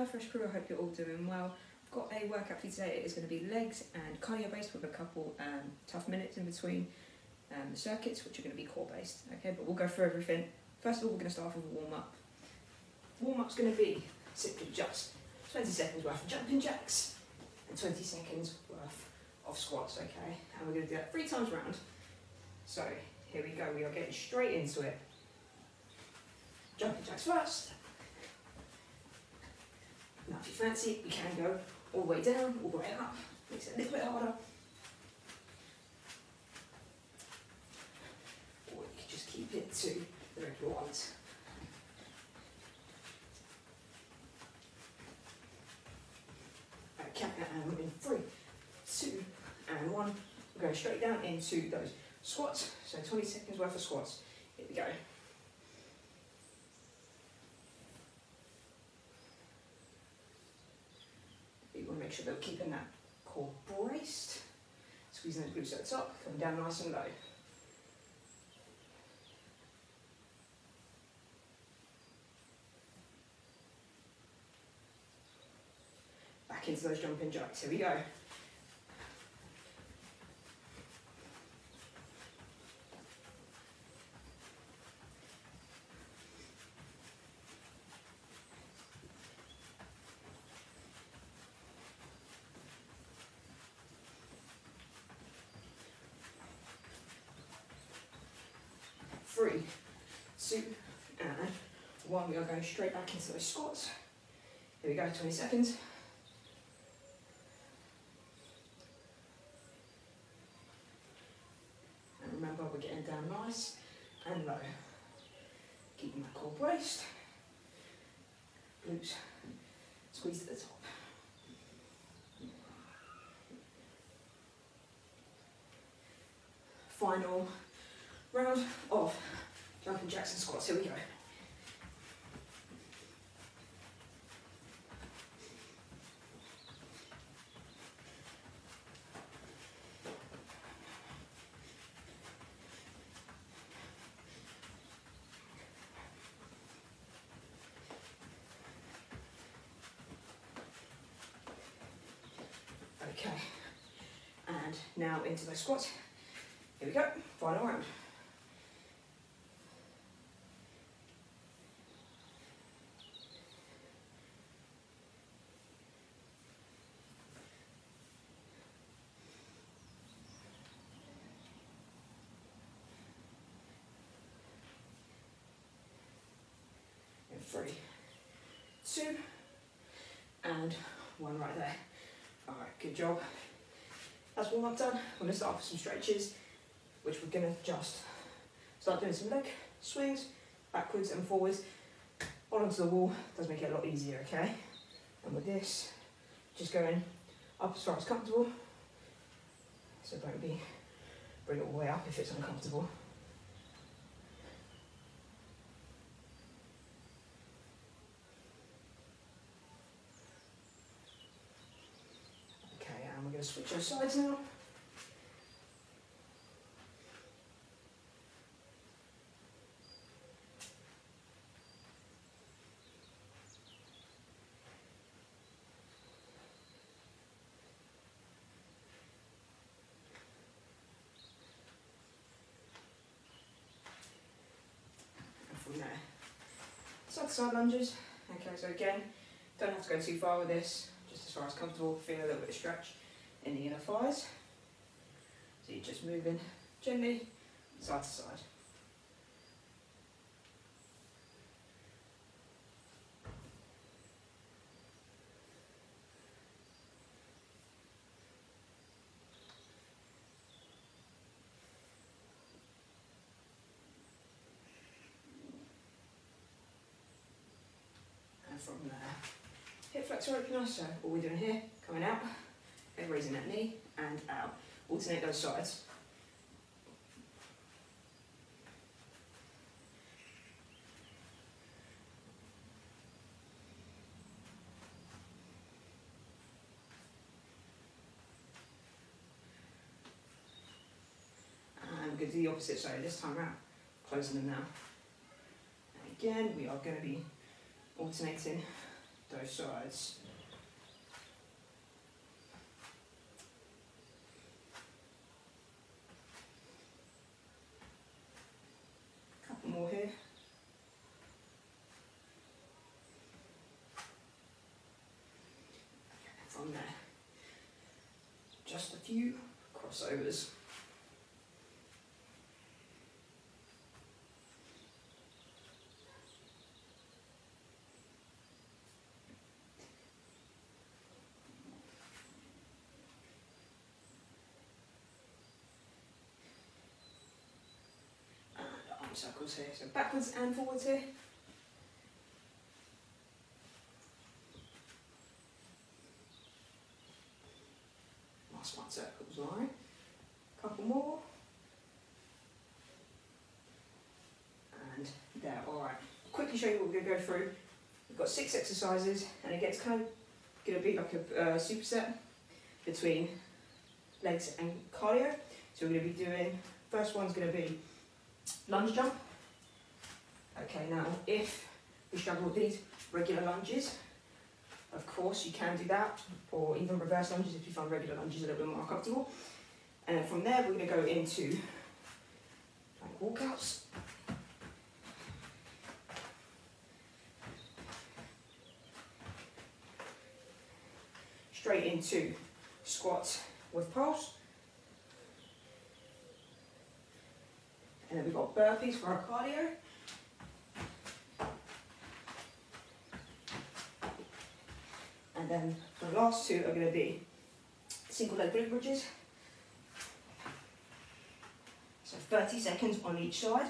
Hi Fresh Crew, I hope you're all doing well. I've got a workout for you today. It is going to be legs and cardio based with a couple um, tough minutes in between um, the circuits, which are going to be core based. Okay, but we'll go through everything. First of all, we're going to start off with a warm up. Warm up's going to be simply just 20 seconds worth of jumping jacks and 20 seconds worth of squats, okay? And we're going to do that three times round. So here we go, we are getting straight into it. Jumping jacks first. Now if you fancy, it, you can go all the way down, all the way up. Makes it a little bit harder. Or you can just keep it to the regular ones. Okay, and in three, two, and one. We're going straight down into those squats. So 20 seconds worth of squats. Here we go. You want to make sure that we're keeping that core braced. Squeezing those glutes at the top, coming down nice and low. Back into those jumping jacks. Here we go. three, two, and one. We are going straight back into those squats. Here we go, 20 seconds. And remember, we're getting down nice and low. Keeping that core braced. Glutes squeeze at the top. Final round of jumping jacks and squats. Here we go. Okay, and now into those squat. Here we go, final round. three, two, and one right there. All right, good job. That's warm up done. We're gonna start off with some stretches, which we're gonna just start doing some leg swings, backwards and forwards. Hold onto the wall, does make it a lot easier, okay? And with this, just going up as far as comfortable. So don't be, bring it all the way up if it's uncomfortable. Okay, and we're going to switch our sides now. From there, side side lunges. Okay, so again, don't have to go too far with this, just as far as comfortable, feel a little bit of stretch in the inner thighs. So you're just moving gently side to side. And from there, hip flexor opener, so all we're doing here, coming out, and raising that knee and out. Alternate those sides. And we're going to do the opposite side this time round, closing them now. And again, we are going to be alternating those sides. Couple more here. From there, just a few crossovers. And arm circles here, so backwards and forwards here. Last one circles, alright. Couple more. And there, alright. Quickly show you what we're going to go through. We've got six exercises, and it gets kind of going to be like a uh, superset between legs and cardio. So we're going to be doing, first one's going to be lunge jump. Okay, now if we struggle with these regular lunges, of course you can do that, or even reverse lunges if you find regular lunges a little bit more comfortable. And from there we're going to go into plank walkouts. Straight into squats with pulse. And then we've got burpees for our cardio. Then the last two are going to be single leg glute bridges. So 30 seconds on each side.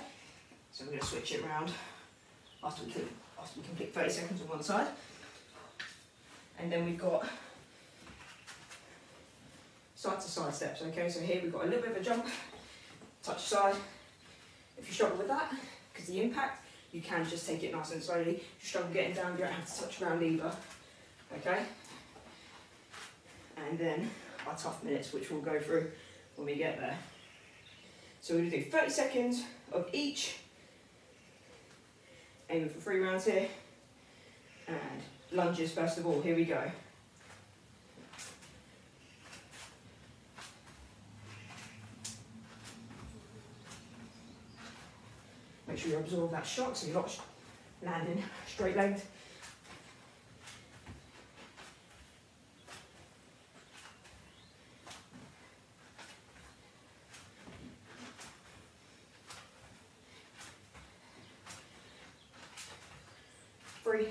So we're going to switch it around after we, after we complete 30 seconds on one side. And then we've got side to side steps. Okay, so here we've got a little bit of a jump, touch side. If you struggle with that, because the impact, you can just take it nice and slowly. If you struggle getting down, you don't have to touch ground either. Okay? And then our tough minutes, which we'll go through when we get there. So we're to do 30 seconds of each, aiming for three rounds here, and lunges first of all. Here we go. Make sure you absorb that shock so you're not landing straight legged. Three,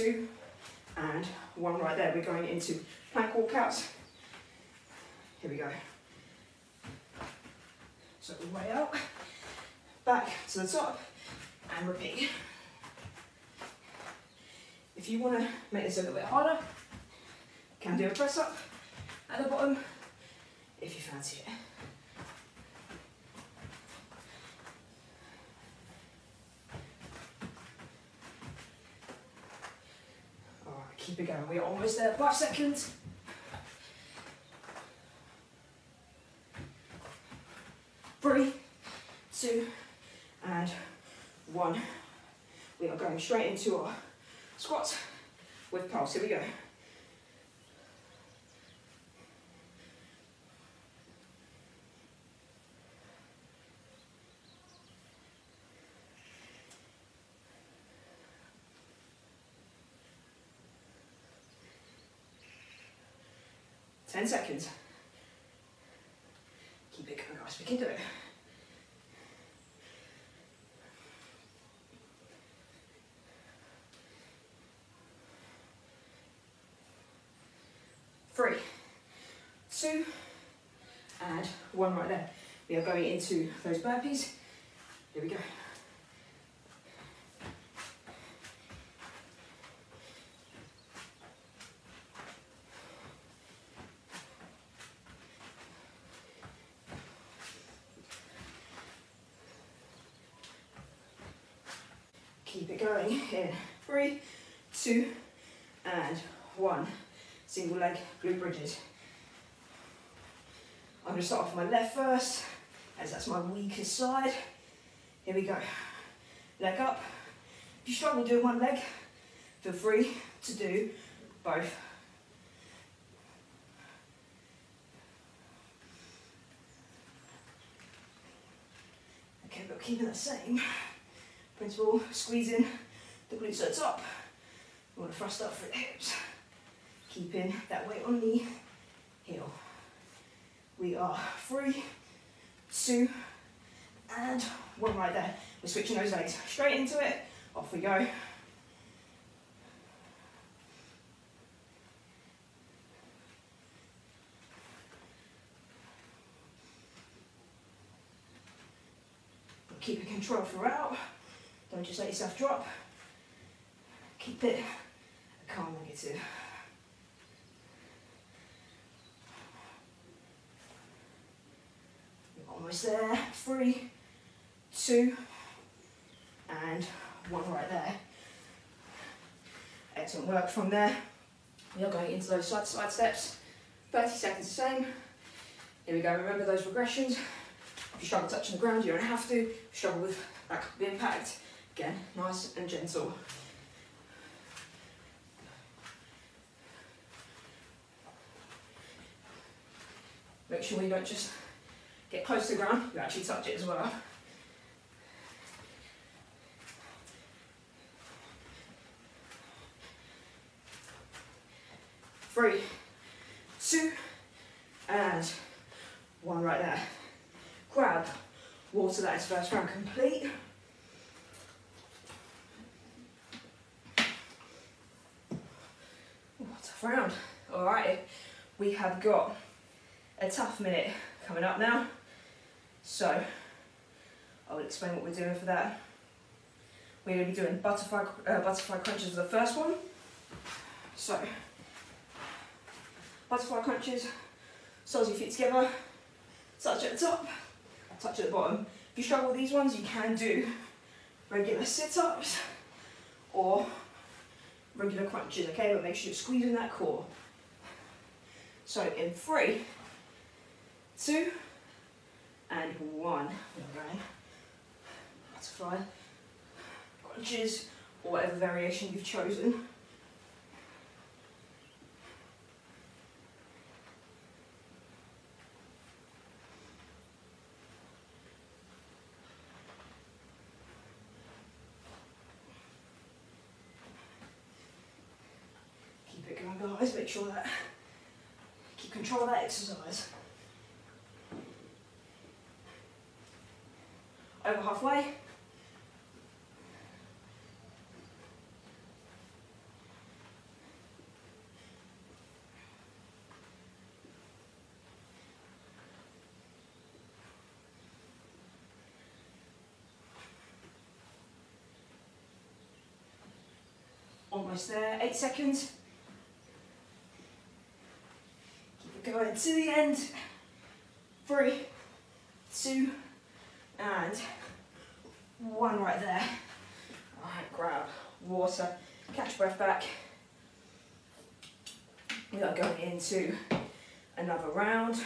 two, and one right there. We're going into plank walkouts. Here we go. So way out back to the top and repeat. If you want to make this a little bit harder, can do a press up at the bottom if you fancy it. Keep it going. We're almost there. Five seconds. Three, two, and one. We are going straight into our squats with pulse. Here we go. Ten seconds. Keep it going, guys. We can do it. three, two, and one right there. We are going into those burpees. Here we go. Keep it going in three, two, and one single leg glute bridges. I'm going to start off my left first, as that's my weakest side. Here we go. Leg up. If you struggle doing one leg, feel free to do both. Okay, but keeping that same principle, squeezing the glutes at the top. We want to thrust up through the hips, keeping that weight on the heel. We are three, two, and one right there. We're switching those legs straight into it. Off we go. Keep your control throughout. Don't just let yourself drop. Keep it a calm negative. You're almost there. Three, two, and one right there. Excellent work from there. We are going into those side to side steps. 30 seconds the same. Here we go, remember those regressions. If you struggle touching the ground, you don't have to. Struggle with that impact, again, nice and gentle. Make sure you don't just get close to the ground, you actually touch it as well. Three, two, and one right there. Grab water, that is first round complete. Ooh, tough round. Alrighty, we have got a tough minute coming up now. So, I will explain what we're doing for that. We're going to be doing butterfly, uh, butterfly crunches for the first one. So, butterfly crunches, soles your feet together, touch at the top, touch at the bottom. If you struggle with these ones, you can do regular sit-ups or regular crunches, okay? But make sure you're squeezing that core. So in three, two, and one. Okay. Butterfly, crunches, or whatever variation you've chosen. Guys, make sure that, keep control of that exercise. Over halfway. Almost there, eight seconds. It to the end. Three, two, and one right there. All right, grab water, catch breath back. We are going into another round.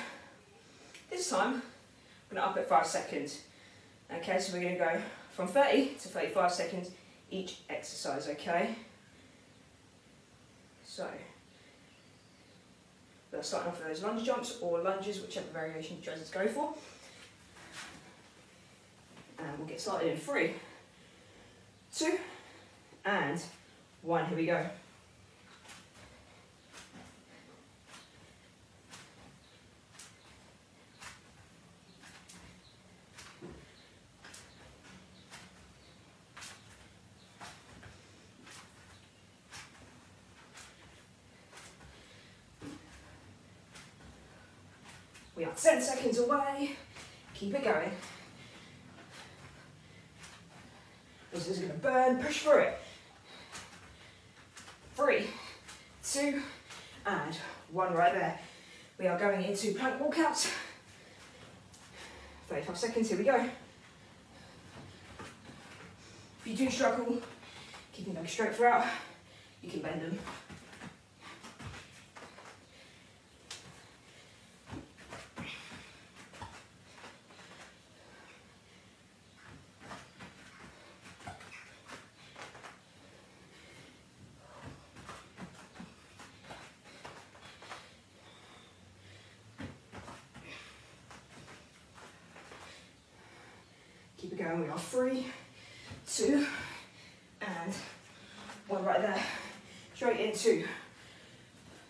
This time, I'm gonna up it five seconds. Okay, so we're gonna go from 30 to 35 seconds each exercise, okay? So, we're starting off with those lunge jumps or lunges, whichever variation you choose to go for. And we'll get started in three, two, and one. Here we go. 10 seconds away. Keep it going. This is gonna burn, push through it. Three, two, and one right there. We are going into plank walkouts. 35 seconds, here we go. If you do struggle, keep them going straight throughout, you can bend them. go, and we are three, two, and one right there. Straight into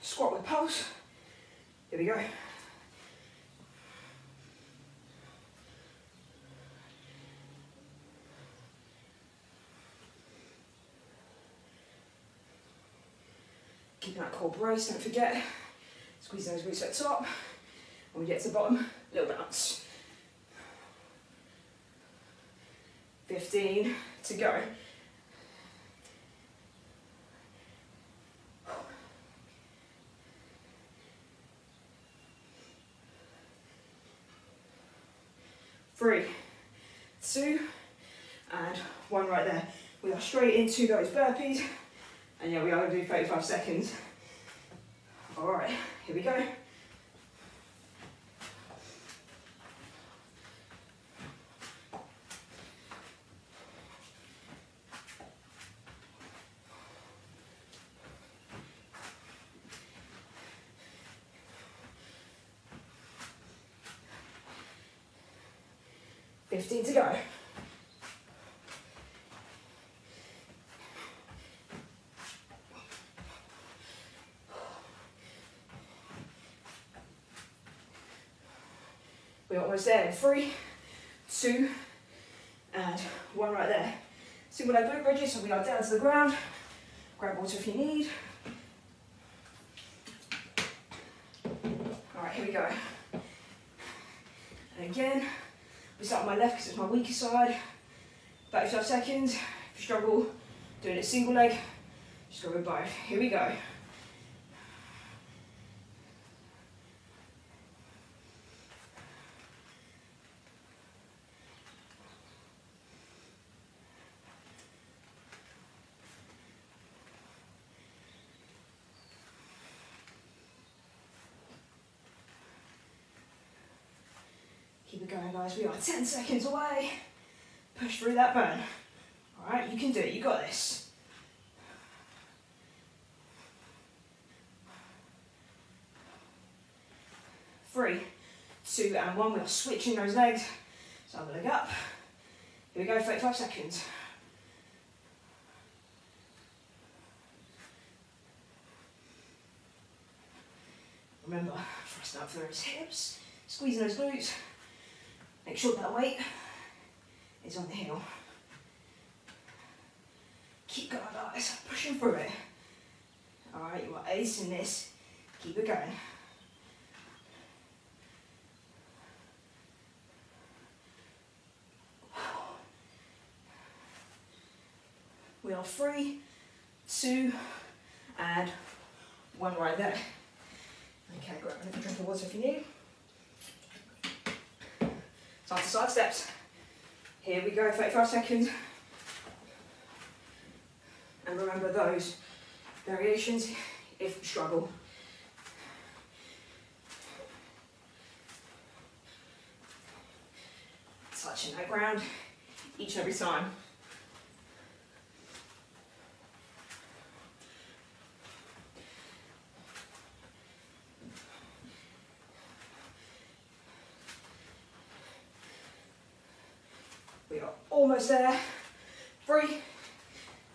squat with pulse. Here we go. Keeping that core brace, don't forget. Squeeze those glutes at the top. When we get to the bottom, little bounce. 15 to go. Three, two, and one right there. We are straight into those burpees. And yeah, we are to do 35 seconds. All right, here we go. Fifteen to go. We're almost there. Three, two, and one right there. Single leg glute bridges, so we are down to the ground. Grab water if you need. All right, here we go. And again, start on my left because it's my weaker side. 35 seconds. If you struggle doing it single leg, just go with both. Here we go. Keep it going, guys. We are 10 seconds away. Push through that burn. All right, you can do it. You got this. Three, two, and one. We are switching those legs. So a leg up. Here we go, 35 seconds. Remember, thrust out through those hips, squeezing those glutes. Make sure that weight is on the heel. Keep going, guys. Pushing through it. Alright, you are acing this. Keep it going. We are three, two, and one right there. Okay, grab another drink of water if you need. To side steps. Here we go, 35 seconds. And remember those variations if you struggle. Touching that ground each and every time. We are almost there. Three,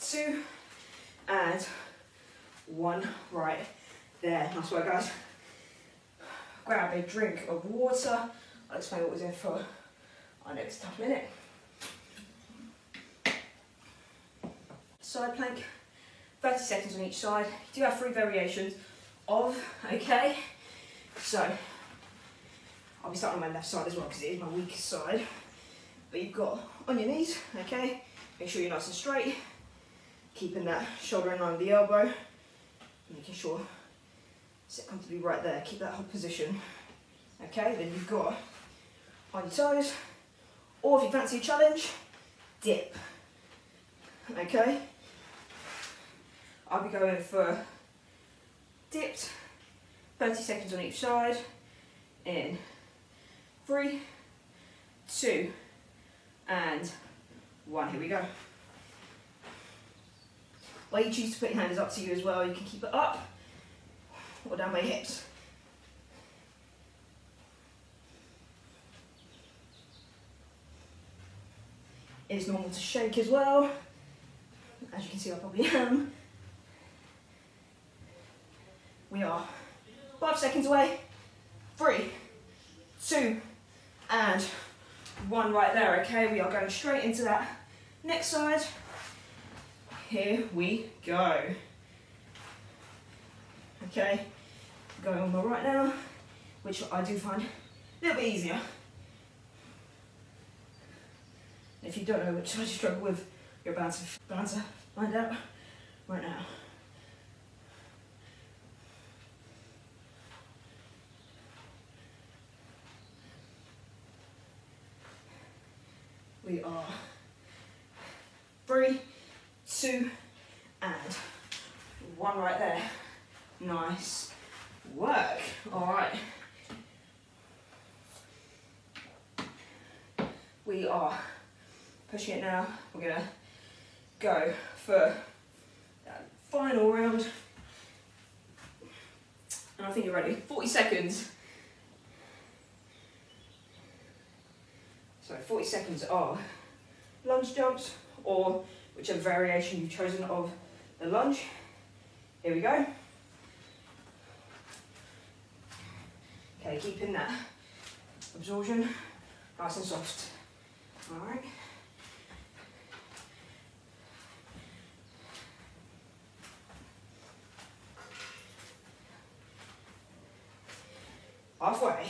two, and one right there. Nice work, guys. Grab a drink of water. I'll explain what we're doing for our next tough minute. Side plank, 30 seconds on each side. You do have three variations of, okay? So, I'll be starting on my left side as well because it is my weakest side. But you've got on your knees, okay? Make sure you're nice and straight. Keeping that shoulder in line with the elbow. Making sure sit comfortably right there. Keep that whole position. Okay, then you've got on your toes. Or if you fancy a challenge, dip. Okay? I'll be going for dipped, 30 seconds on each side. In three, two, and one. Here we go. Where you choose to put your hand is up to you as well. You can keep it up or down by hips. It is normal to shake as well. As you can see, I probably am. We are five seconds away. Three, two, and one right there, okay? We are going straight into that next side. Here we go. Okay, going on my right now, which I do find a little bit easier. If you don't know which side you struggle with, you're about to, about to find out right now. We are three, two, and one right there. Nice work. All right. We are pushing it now. We're gonna go for that final round. And I think you're ready. 40 seconds. So 40 seconds of lunge jumps or whichever variation you've chosen of the lunge. Here we go. Okay, keeping that absorption nice and soft. All right. Halfway.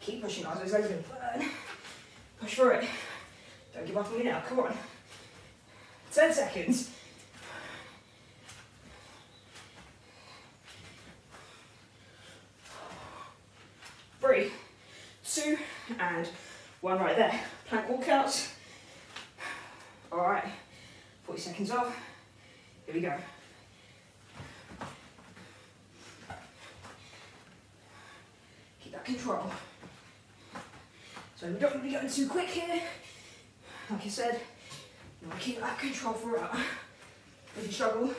Keep pushing, guys. Those legs are gonna burn. Push through it. Don't give up on me now. Come on. 10 seconds. Three, two, and one right there. Plank walkouts. All right, 40 seconds off. Here we go. Keep that control. So we don't want to be going too quick here. Like I said, you want to keep that control throughout. If you struggle,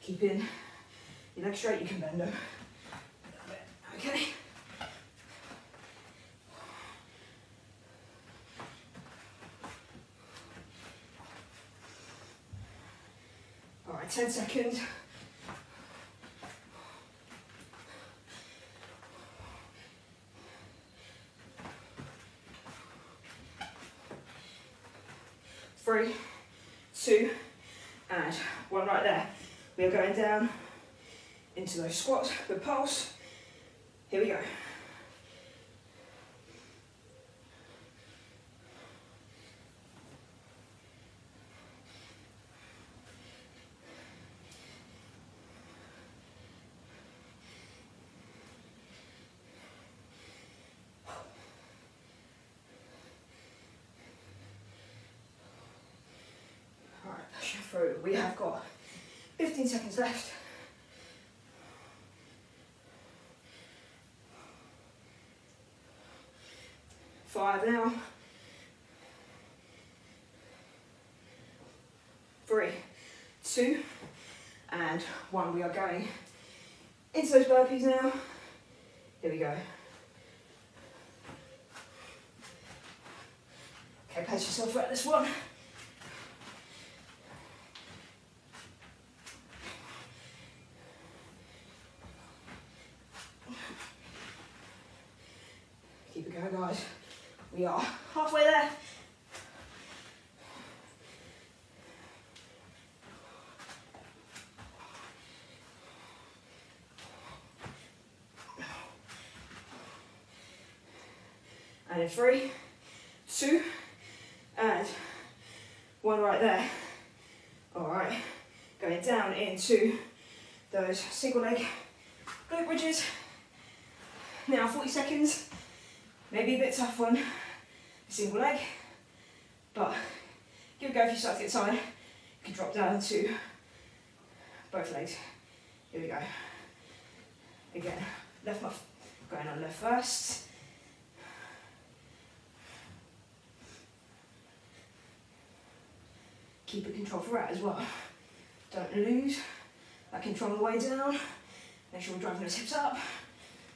keep in your legs straight, you can bend them. Okay? All right, 10 seconds. Three, two, and one right there. We are going down into those squats with pulse. Here we go. Pushing through. We have got 15 seconds left. Five now. Three, two, and one. We are going into those burpees now. Here we go. Okay, pace yourself throughout this one. Keep it going, guys. We are halfway there. And in three, two, and one right there. All right, going down into those single leg glute bridges. Now 40 seconds, maybe a bit tough one, single leg, but give it a go if you start to get tired. You can drop down to both legs. Here we go. Again, left muff, going on left first. Keep it control throughout as well. Don't lose that control on the way down. Make sure we're driving those hips up.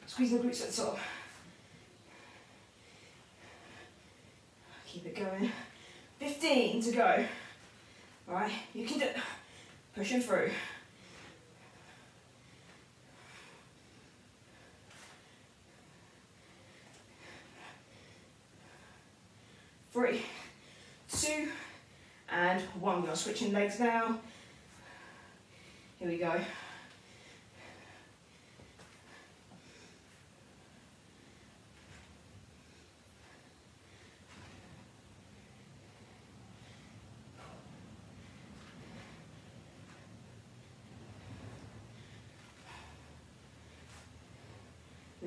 Squeezing the glutes at the top. Keep it going. 15 to go. All right, you can do it. Pushing through. Three, two, and one. We are switching legs now. Here we go.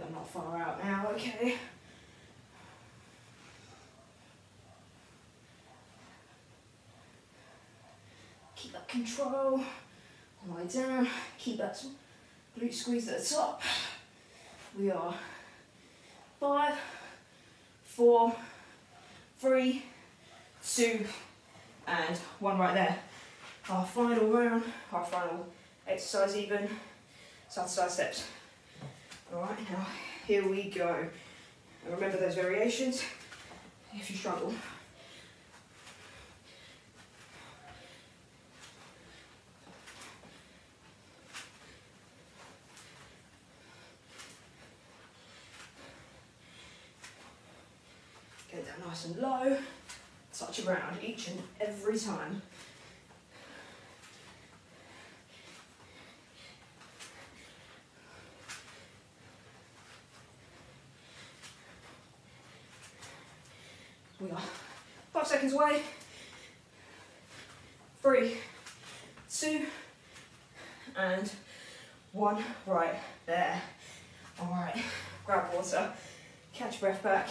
I'm not far out now, okay. Keep that control. Lie down. Keep that glute squeeze at the top. We are five, four, three, two, and one right there. Our final round, our final exercise even, side side steps. Alright, now here we go. And remember those variations if you struggle. Get that nice and low. Touch around each and every time. seconds away. Three, two, and one. Right, there. All right, grab water, catch breath back.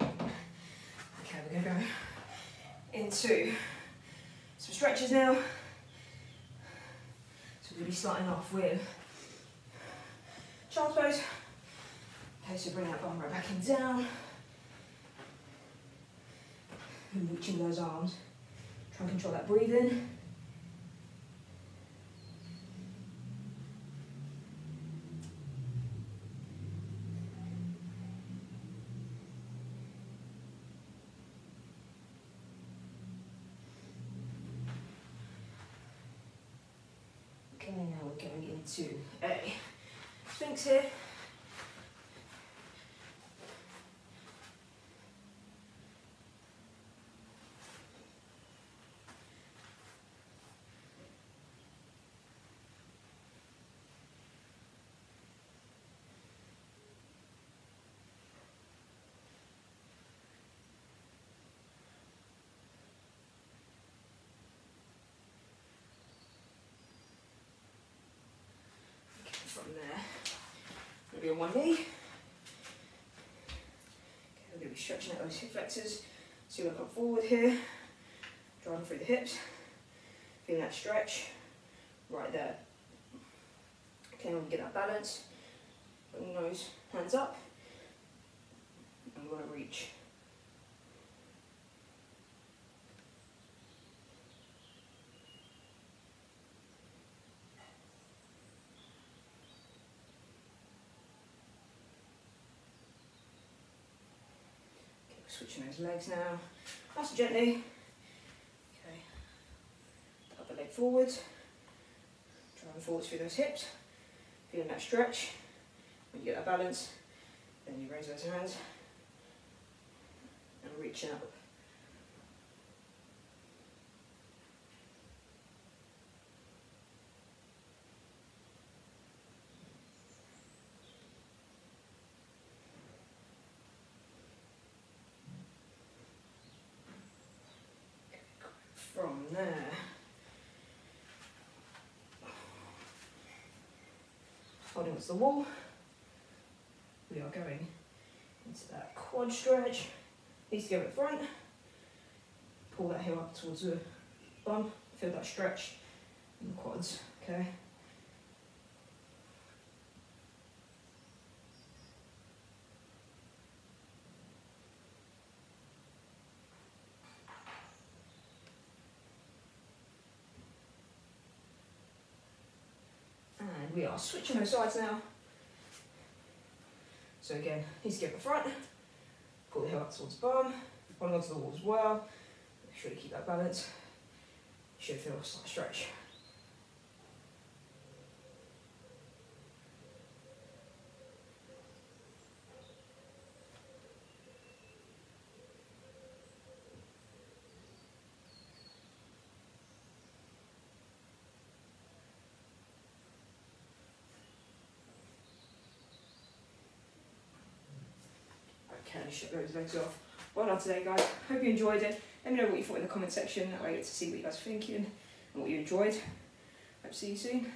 Okay, we're gonna go into some stretches now. So we're gonna be starting off with child's pose. Okay, so bring that bum right back and down. And reaching those arms. Try and control that breathing. Okay, now we're going into a Sphinx here. from there. We'll be on one knee. Okay, we're going to be stretching out those hip flexors. So you're going to come forward here, driving through the hips. Feeling that stretch right there. Okay, when you get that balance, bring those hands up. And we're going to reach. Switching those legs now. Nice and gently. Okay. the Upper leg forwards. Driving forwards through those hips. Feeling that stretch. When you get that balance, then you raise those hands and reach up. From there, holding against the wall, we are going into that quad stretch. Knees to go at the front. Pull that heel up towards the bum. Feel that stretch in the quads. Okay. And we are switching those sides now. So again, knees to go the front. Pull the heel up towards the bum, holding onto the wall as well. Make sure you keep that balance. Should feel a slight stretch. Okay, shut those legs off. Well done today, guys. Hope you enjoyed it. Let me know what you thought in the comment section. I get to see what you guys are thinking and what you enjoyed. Hope to see you soon.